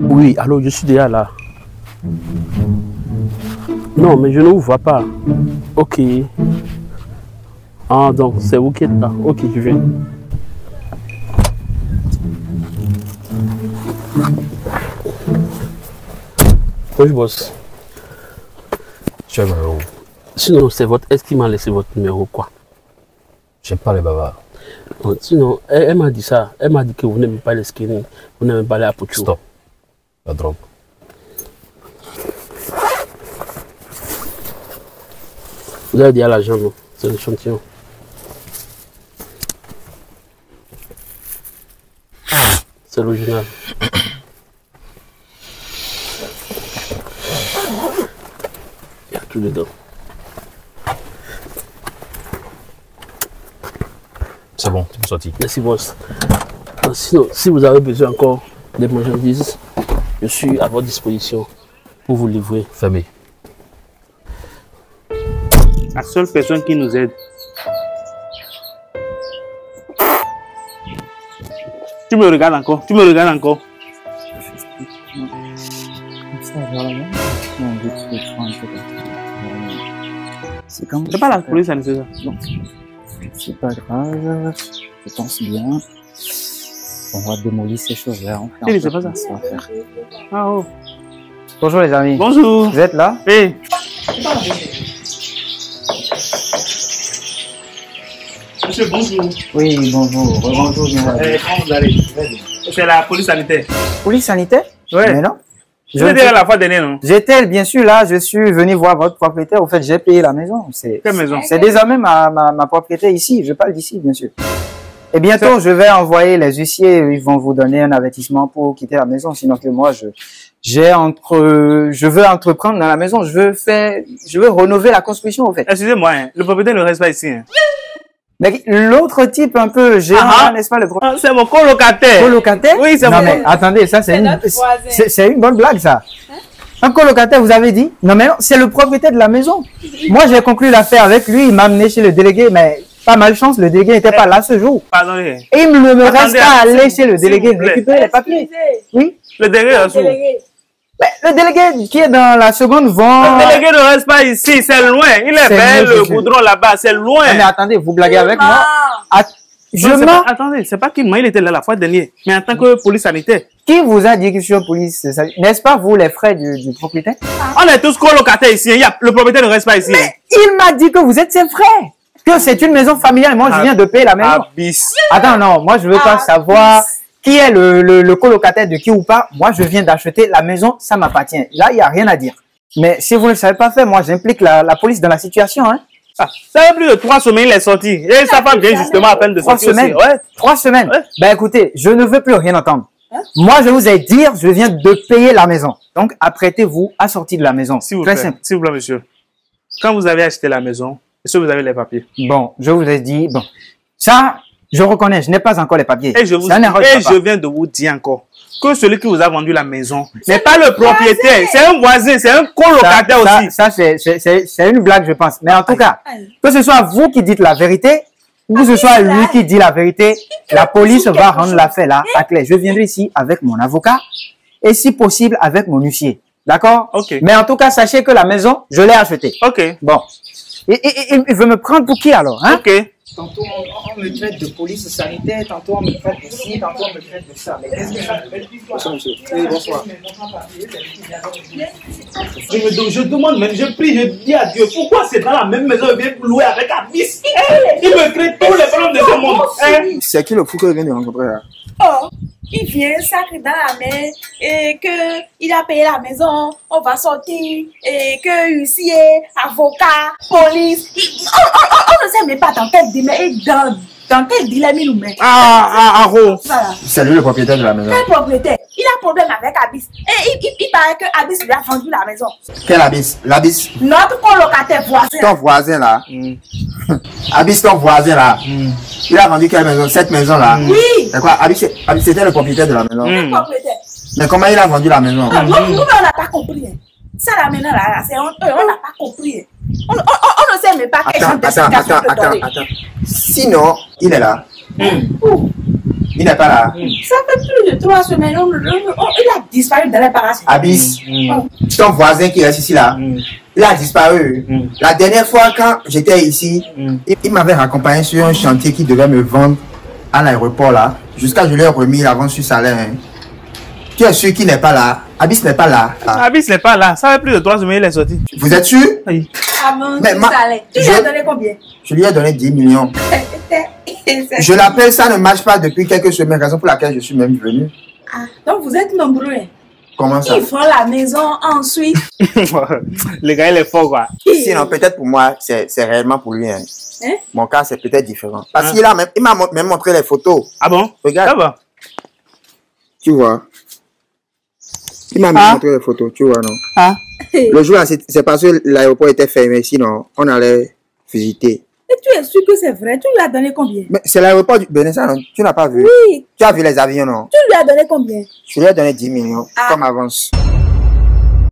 Oui, alors je suis déjà là. Non, mais je ne vous vois pas. Ok. Ah, donc c'est vous qui êtes là. Ok, je viens. Oui, boss. Tu. Sinon, c'est votre ex qui m'a laissé votre numéro, quoi? J'aime pas les bavards. Sinon, elle, elle m'a dit ça. Elle m'a dit que vous n'aimez pas les skinny. Vous n'aimez pas les apocho. Stop. La drogue. Vous avez dit à l'agent, non? C'est l'échantillon. C'est l'original. Il y a tout dedans. C'est bon, tu peux sortir. Merci, boss. Sinon, si vous avez besoin encore des marchandises, je suis à votre disposition pour vous livrer. Fermé. La seule personne qui nous aide. Tu me regardes encore, tu me regardes encore. C'est comme C'est pas la police, c'est ça. C'est pas grave. Je pense bien. On va démolir ces choses-là. On fait un c'est peu pas ça. ça à faire. Ah, oh. Bonjour les amis. Bonjour. Vous êtes là? Hey. Monsieur, bonjour. Oui, bonjour. Bonjour. Eh, comment vous allez? C'est la police sanitaire. Police sanitaire? Ouais. Mais non. Je l'ai dit à la fois dernière, non? J'étais bien sûr là, je suis venu voir votre propriétaire. Au fait, j'ai payé la maison. C'est Quelle maison? c'est désormais ma, ma, ma propriété ici. Je parle d'ici, bien sûr. Et bientôt, je vais envoyer les huissiers. Ils vont vous donner un avertissement pour quitter la maison. Sinon que moi, je j'ai entre, je veux entreprendre dans la maison. Je veux faire, je veux rénover la construction, au fait. Excusez-moi, hein, le propriétaire ne reste pas ici. hein. Mais l'autre type un peu géant, Ah, ah. n'est-ce pas, le Ah, c'est mon colocataire. colocataire? Oui, c'est Non mon mais attendez, ça c'est une, c'est une bonne blague ça. Un colocataire, vous avez dit Non mais non, c'est le propriétaire de la maison. Moi j'ai conclu l'affaire avec lui, il m'a amené chez le délégué, mais pas malchance, le délégué n'était pas là ce jour. Pardonnez. Et il ne me reste qu'à s'il aller chez le délégué récupérer les papiers. Oui? Le délégué. Le Délégué. Mais le délégué qui est dans la seconde vend. délégué ne reste pas ici, c'est loin. Il est vers mieux, le goudron là-bas, c'est loin. Ah, mais attendez, vous blaguez avec moi. Ah, Je Non, pas- Attendez, c'est pas qu'il ment, il était là la fois dernière. Mais en tant que police sanitaire. Qui vous a dit que je suis en police ça N'est-ce pas vous les frères du, du propriétaire? On est tous colocataires ici. Il y a- le propriétaire ne reste pas ici. hein. Il m'a dit que vous êtes ses frères. Que c'est une maison familiale. Moi, je Ah. viens de payer la maison. Abyss. Attends, non, moi, je veux pas Ah, savoir. Qui est le, le, le colocataire de qui ou pas. Moi, je viens d'acheter la maison, ça m'appartient. Là, il n'y a rien à dire. Mais si vous ne le savez pas faire, moi, j'implique la, la police dans la situation. Hein. Ah, ça fait plus de trois semaines, il est sorti. Et sa femme vient justement à peine de Trois sortir semaines. aussi. Ouais. Trois semaines. Ouais. Ben écoutez, je ne veux plus rien entendre. Moi, je vous ai dit, je viens de payer la maison. Donc, apprêtez-vous à sortir de la maison. S'il vous Très plaît. simple. S'il vous plaît, monsieur. Quand vous avez acheté la maison, est-ce que vous avez les papiers? Bon, je vous ai dit, bon, ça, je reconnais, je n'ai pas encore les papiers. Et je vous Ça et pas. je viens de vous dire encore que celui qui vous a vendu la maison n'est pas le propriétaire, c'est un voisin, c'est un colocataire ça, aussi. ça, c'est- c'est c'est- c'est une blague, je pense. Mais en tout cas, que ce soit vous qui dites la vérité, ou que ce soit lui qui dit la vérité, la police va rendre l'affaire là à clair. Je viendrai ici avec mon avocat et si possible avec mon huissier. D'accord? Ok. Mais en tout cas, sachez que la maison, je l'ai achetée. Ok, Bon. Et- il veut me prendre pour qui alors hein? Ok. Tantôt on, on me traite de police sanitaire, tantôt on me traite de ci, tantôt on me traite de ça. Mais qu'est-ce que ça fait? Bonsoir monsieur. Oui, bonsoir. Je, me je demande même, je prie, je dis à Dieu, pourquoi c'est dans la même maison, il vient louer avec Abyss? Il me crée tous les problèmes de ce monde. Hein? C'est qui le fou que je viens de rencontrer là Oh, il vient sacré dans la main et que il a payé la maison, on va sortir et que huissier, avocat, police, il- on, on- on- on ne sait même pas dans quel dilemme, dans, dans quel dilemme il nous met. Ah, ah, ah, oh. Voilà. C'est lui le propriétaire de la maison. Quel propriétaire Il a problème avec Abyss. Et il, il, il paraît que Abyss lui a vendu la maison. Quel abysse L'abysse, Notre colocataire voisin. ton voisin là. Mm. Abysse, ton voisin là. Il a vendu quelle maison? Cette maison là. Oui, C'est quoi? C'était le propriétaire de la maison. Mm. propriétaire? Mais comment il a vendu la maison? Ah, nous, nous, on n'a pas compris. hein. Ça là maintenant là, c'est honteux, on n'a pas compris. hein. On, on, on, on ne sait même pas quel genre Attends, attends, attends, te attends. Sinon, il est là. Il n'est pas là. Ça fait plus de trois semaines. On, on- on- il a disparu dans les parages. Abyss, Oh. ton voisin qui reste ici là, il a disparu. Mm. La dernière fois quand j'étais ici, Mm. il, m'avait raccompagné sur un chantier qui devait me vendre à l'aéroport là, jusqu'à je lui ai remis l'avance sur salaire. hein. Tu es sûr qu'il n'est pas là? Abyss n'est pas là. Ah. Abyss n'est pas là. Ça fait plus de trois semaines il est sorti. Vous êtes sûr? Oui. Avant Mais tout ma- là. Tu lui as donné combien? Je lui ai donné 10 millions. Je l'appelle, ça ne marche pas depuis quelques semaines, raison pour laquelle je suis même venu. Ah, donc vous êtes nombreux. Comment ça Ils font la maison ensuite. le gars, il est fort, quoi. Sinon, peut-être pour moi, c'est c'est réellement pour lui. hein. Hein? Mon cas, c'est peut-être différent. Parce Hein? qu'il a même, il m'a même montré les photos. Ah bon? Regarde. Ça va. Tu vois. Il m'a même Ah. montré les photos, tu vois, non? Ah. Le jour, c'est parce que l'aéroport était fermé, sinon, on allait visiter. Et tu es sûr que c'est vrai? Tu lui as donné combien? Mais c'est l'aéroport du Bénin, ça, non Tu n'as pas vu? Oui. Tu as vu les avions, non? Tu lui as donné combien? Je lui ai donné 10 millions, Ah. comme avance.